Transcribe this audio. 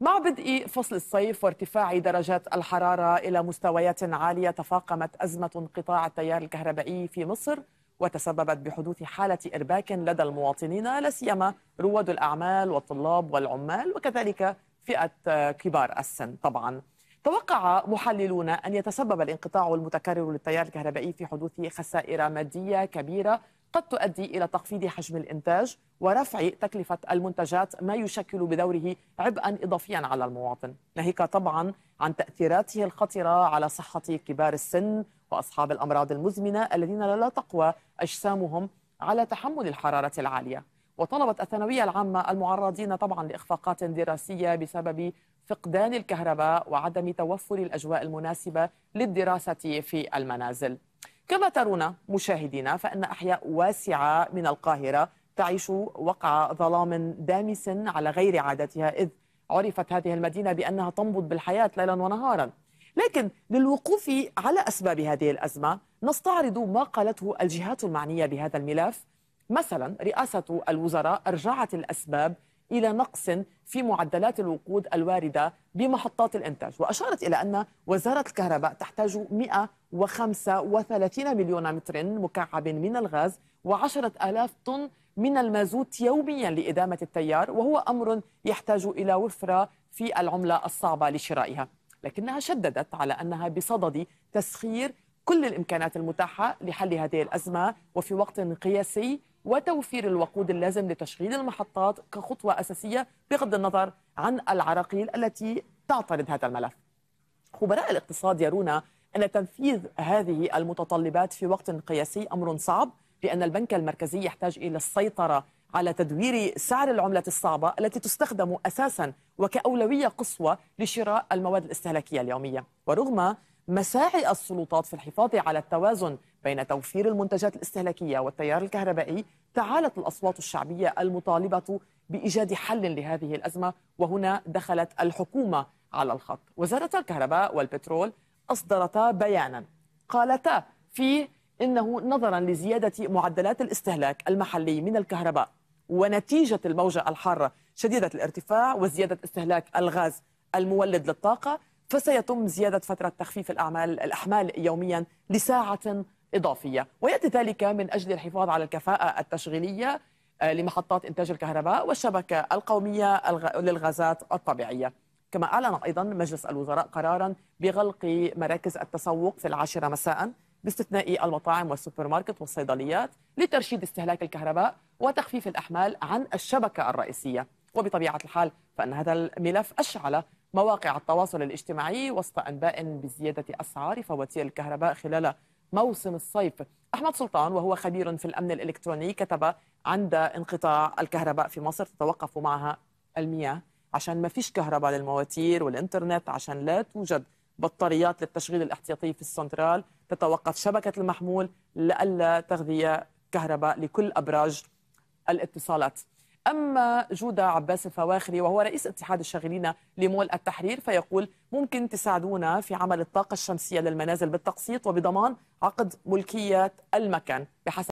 مع بدء فصل الصيف وارتفاع درجات الحرارة إلى مستويات عالية تفاقمت أزمة انقطاع التيار الكهربائي في مصر وتسببت بحدوث حالة إرباك لدى المواطنين لا سيما رواد الأعمال والطلاب والعمال وكذلك فئة كبار السن طبعا. توقع محللون أن يتسبب الانقطاع المتكرر للتيار الكهربائي في حدوث خسائر مادية كبيرة قد تؤدي إلى تخفيض حجم الإنتاج ورفع تكلفة المنتجات ما يشكل بدوره عبئا إضافيا على المواطن. ناهيك طبعا عن تأثيراته الخطرة على صحة كبار السن وأصحاب الأمراض المزمنة الذين لا تقوى أجسامهم على تحمل الحرارة العالية. وطلبت الثانوية العامة المعرضين طبعا لإخفاقات دراسية بسبب فقدان الكهرباء وعدم توفر الأجواء المناسبة للدراسة في المنازل. كما ترون مشاهدينا فإن أحياء واسعة من القاهرة تعيش وقع ظلام دامس على غير عادتها إذ عرفت هذه المدينة بأنها تنبض بالحياة ليلا ونهارا. لكن للوقوف على أسباب هذه الأزمة نستعرض ما قالته الجهات المعنية بهذا الملف. مثلا رئاسة الوزراء أرجعت الأسباب إلى نقص في معدلات الوقود الواردة بمحطات الإنتاج. وأشارت إلى أن وزارة الكهرباء تحتاج 135 مليون متر مكعب من الغاز وعشرة آلاف طن من المازوت يوميا لإدامة التيار وهو أمر يحتاج إلى وفرة في العملة الصعبة لشرائها. لكنها شددت على أنها بصدد تسخير كل الإمكانات المتاحة لحل هذه الأزمة وفي وقت قياسي وتوفير الوقود اللازم لتشغيل المحطات كخطوة أساسية بغض النظر عن العراقيل التي تعترض هذا الملف. خبراء الاقتصاد يرون أن تنفيذ هذه المتطلبات في وقت قياسي أمر صعب لأن البنك المركزي يحتاج إلى السيطرة على تدوير سعر العملة الصعبة التي تستخدم أساسا وكأولوية قصوى لشراء المواد الاستهلاكية اليومية. ورغم مساعي السلطات في الحفاظ على التوازن بين توفير المنتجات الاستهلاكية والتيار الكهربائي تعالت الأصوات الشعبية المطالبة بإيجاد حل لهذه الأزمة وهنا دخلت الحكومة على الخط. وزارة الكهرباء والبترول أصدرتا بيانا. قالتا فيه إنه نظرا لزيادة معدلات الاستهلاك المحلي من الكهرباء ونتيجة الموجة الحارة شديدة الارتفاع وزيادة استهلاك الغاز المولد للطاقة فسيتم زيادة فترة تخفيف الأعمال الأحمال يوميا لساعة إضافية. ويأتي ذلك من أجل الحفاظ على الكفاءة التشغيلية لمحطات إنتاج الكهرباء والشبكة القومية للغازات الطبيعية. كما أعلن أيضا مجلس الوزراء قرارا بغلق مراكز التسوق في العاشرة مساء باستثناء المطاعم والسوبر ماركت والصيدليات لترشيد استهلاك الكهرباء وتخفيف الأحمال عن الشبكة الرئيسية. وبطبيعة الحال فأن هذا الملف أشعل مواقع التواصل الاجتماعي وسط أنباء بزيادة أسعار فواتير الكهرباء خلال موسم الصيف. أحمد سلطان وهو خبير في الأمن الإلكتروني كتب عند انقطاع الكهرباء في مصر تتوقف معها المياه عشان ما فيش كهرباء للمواتير والإنترنت عشان لا توجد بطاريات للتشغيل الاحتياطي في السنترال. تتوقف شبكة المحمول لألا تغذية كهرباء لكل أبراج الاتصالات. أما جودة عباس الفواخري وهو رئيس اتحاد الشاغلين لمول التحرير فيقول ممكن تساعدونا في عمل الطاقة الشمسية للمنازل بالتقسيط وبضمان عقد ملكية المكان. بحسب